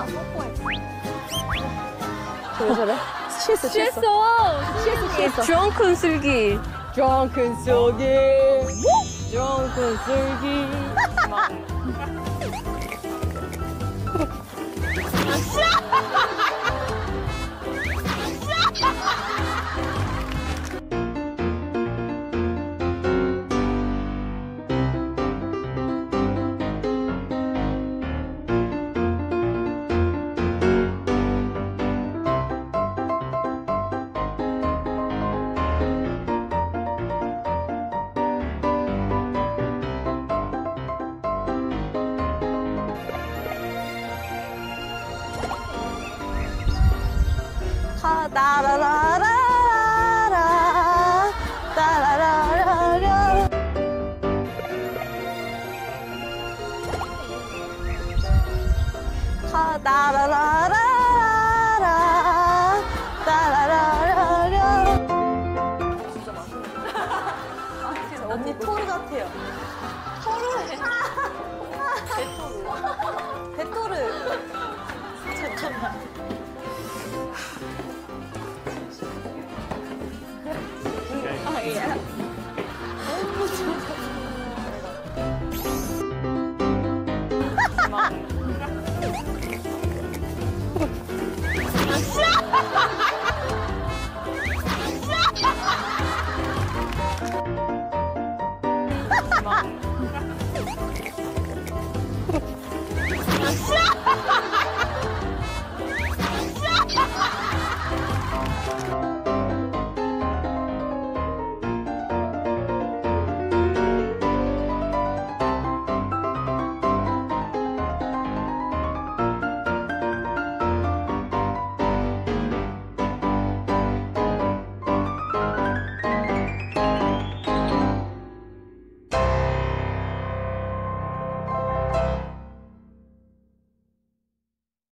아, 왜 저래? 취했어, 취했어. 취했어, 취했어. 드렁큰 슬기. 드렁큰 슬기. 드렁큰 슬기. 따라라라라라. 따라라라라. 따라라라라라. 따라라라라. 언니 토르 같아요. 토르. 배토르. 배토르. 잠깐만. 아, 너무 좋아.